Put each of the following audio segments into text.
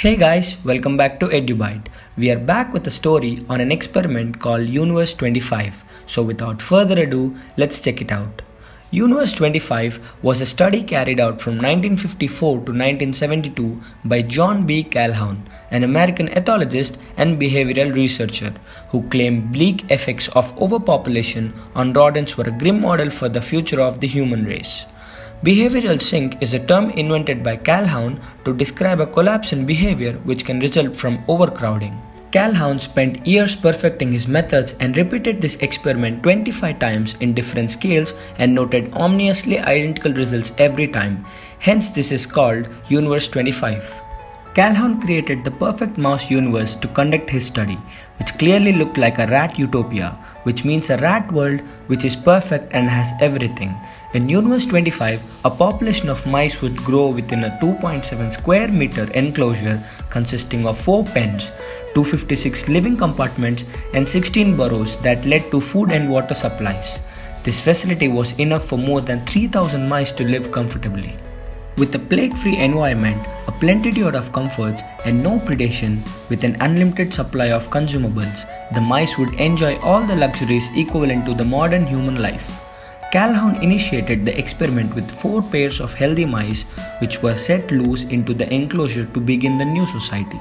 Hey guys, welcome back to EduByte. We are back with a story on an experiment called Universe 25. So without further ado, let's check it out. Universe 25 was a study carried out from 1954 to 1972 by John B. Calhoun, an American ethologist and behavioral researcher, who claimed bleak effects of overpopulation on rodents were a grim model for the future of the human race. Behavioral sink is a term invented by Calhoun to describe a collapse in behavior which can result from overcrowding. Calhoun spent years perfecting his methods and repeated this experiment 25 times in different scales and noted ominously identical results every time. Hence, this is called Universe 25. Calhoun created the perfect mouse universe to conduct his study, which clearly looked like a rat utopia, which means a rat world which is perfect and has everything. In Universe 25, a population of mice would grow within a 2.7 square meter enclosure consisting of 4 pens, 256 living compartments, and 16 burrows that led to food and water supplies. This facility was enough for more than 3000 mice to live comfortably. With a plague free environment, a plenitude of comforts, and no predation, with an unlimited supply of consumables, the mice would enjoy all the luxuries equivalent to the modern human life. Calhoun initiated the experiment with four pairs of healthy mice, which were set loose into the enclosure to begin the new society.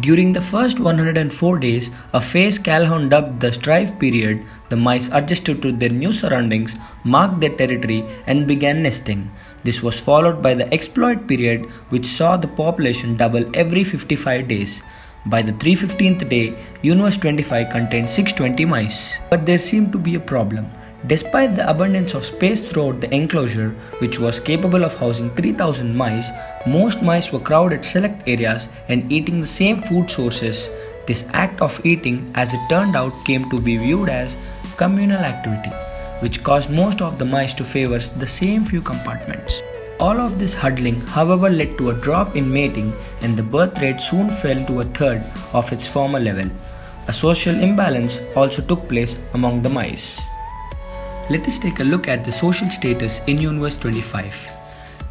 During the first 104 days, a phase Calhoun dubbed the strive period, the mice adjusted to their new surroundings, marked their territory, and began nesting. This was followed by the exploit period, which saw the population double every 55 days. By the 315th day, Universe 25 contained 620 mice. But there seemed to be a problem. Despite the abundance of space throughout the enclosure, which was capable of housing 3000 mice, most mice were crowded select areas and eating the same food sources. This act of eating, as it turned out, came to be viewed as communal activity, which caused most of the mice to favor the same few compartments. All of this huddling, however, led to a drop in mating, and the birth rate soon fell to a third of its former level. A social imbalance also took place among the mice. Let us take a look at the social status in Universe 25.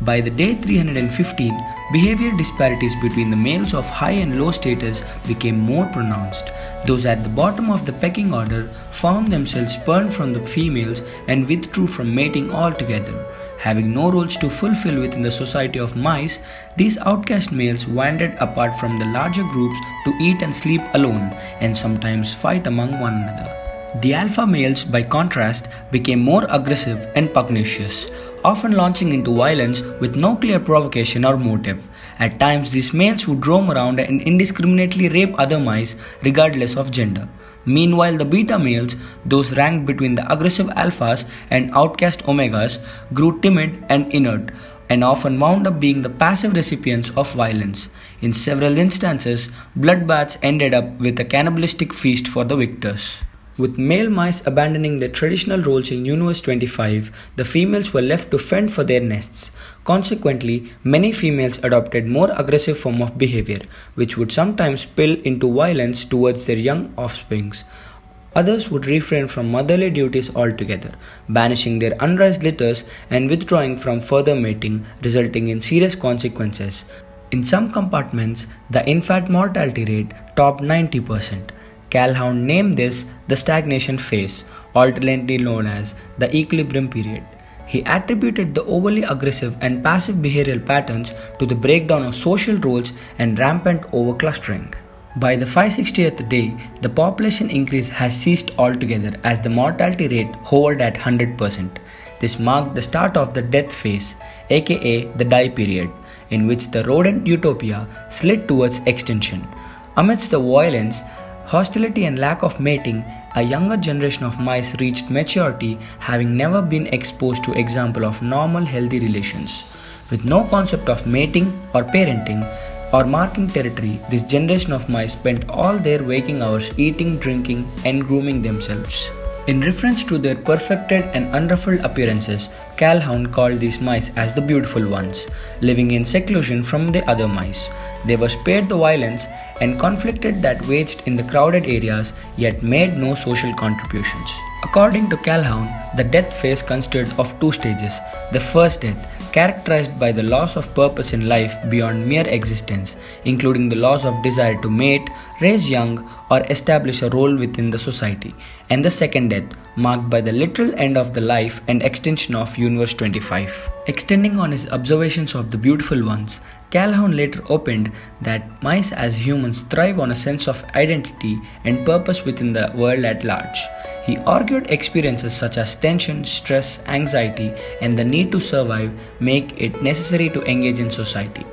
By the day 315, behavior disparities between the males of high and low status became more pronounced. Those at the bottom of the pecking order found themselves spurned from the females and withdrew from mating altogether. Having no roles to fulfill within the society of mice, these outcast males wandered apart from the larger groups to eat and sleep alone and sometimes fight among one another. The alpha males, by contrast, became more aggressive and pugnacious, often launching into violence with no clear provocation or motive. At times, these males would roam around and indiscriminately rape other mice, regardless of gender. Meanwhile, the beta males, those ranked between the aggressive alphas and outcast omegas, grew timid and inert and often wound up being the passive recipients of violence. In several instances, bloodbaths ended up with a cannibalistic feast for the victors. With male mice abandoning their traditional roles in Universe 25, the females were left to fend for their nests. Consequently, many females adopted more aggressive form of behavior, which would sometimes spill into violence towards their young offsprings. Others would refrain from motherly duties altogether, banishing their unraised litters and withdrawing from further mating, resulting in serious consequences. In some compartments, the infant mortality rate topped 90%. Calhoun named this the stagnation phase, alternately known as the equilibrium period. He attributed the overly aggressive and passive behavioral patterns to the breakdown of social roles and rampant overclustering. By the 560th day, the population increase has ceased altogether as the mortality rate hovered at 100%. This marked the start of the death phase, aka the die period, in which the rodent utopia slid towards extinction. Amidst the violence, hostility and lack of mating, a younger generation of mice reached maturity having never been exposed to example of normal healthy relations. With no concept of mating or parenting or marking territory, this generation of mice spent all their waking hours eating, drinking and grooming themselves. In reference to their perfected and unruffled appearances, Calhoun called these mice as the beautiful ones, living in seclusion from the other mice. They were spared the violence and conflicted that waged in the crowded areas yet made no social contributions. According to Calhoun, the death phase consisted of two stages. The first death, characterized by the loss of purpose in life beyond mere existence, including the loss of desire to mate, raise young, or establish a role within the society, and the second death, marked by the literal end of the life and extension of Universe 25. Extending on his observations of the beautiful ones, Calhoun later opened that mice as humans thrive on a sense of identity and purpose within the world at large. He argued experiences such as tension, stress, anxiety, and the need to survive make it necessary to engage in society.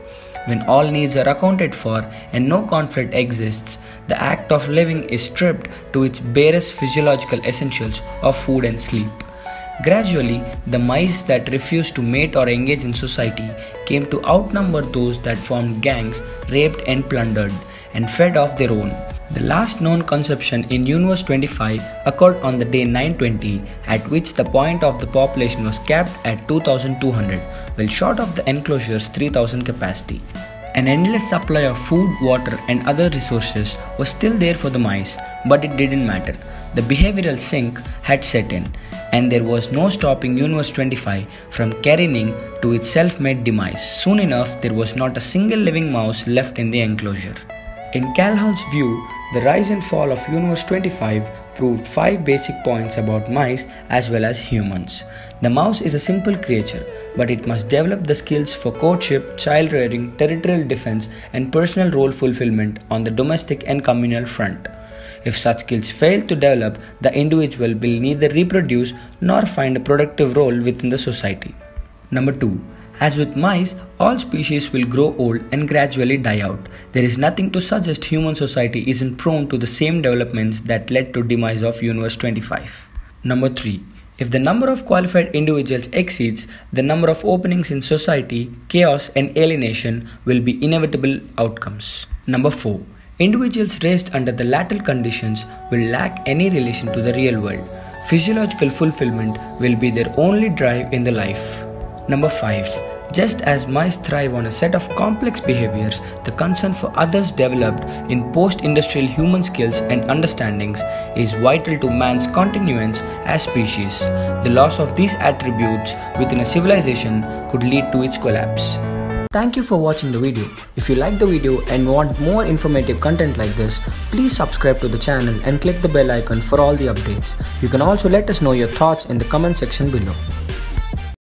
When all needs are accounted for and no conflict exists, the act of living is stripped to its barest physiological essentials of food and sleep. Gradually, the mice that refused to mate or engage in society came to outnumber those that formed gangs, raped and plundered, and fed off their own. The last known conception in Universe 25 occurred on the day 920, at which the point of the population was capped at 2200, while short of the enclosure's 3000 capacity. An endless supply of food, water, and other resources was still there for the mice, but it didn't matter. The behavioral sink had set in, and there was no stopping Universe 25 from careening to its self made demise. Soon enough, there was not a single living mouse left in the enclosure. In Calhoun's view, the rise and fall of Universe 25 proved five basic points about mice as well as humans. The mouse is a simple creature, but it must develop the skills for courtship, child rearing, territorial defense, and personal role fulfillment on the domestic and communal front. If such skills fail to develop, the individual will neither reproduce nor find a productive role within the society. Number 2. As with mice, all species will grow old and gradually die out. There is nothing to suggest human society isn't prone to the same developments that led to demise of Universe 25. Number 3. If the number of qualified individuals exceeds the number of openings in society, chaos and alienation will be inevitable outcomes. Number 4. Individuals raised under the latter conditions will lack any relation to the real world. Physiological fulfillment will be their only drive in the life. Number 5. Just as mice thrive on a set of complex behaviors, the concern for others developed in post industrial human skills and understandings is vital to man's continuance as species. The loss of these attributes within a civilization could lead to its collapse. Thank you for watching the video. If you like the video and want more informative content like this, please subscribe to the channel and click the bell icon for all the updates. You can also let us know your thoughts in the comment section below.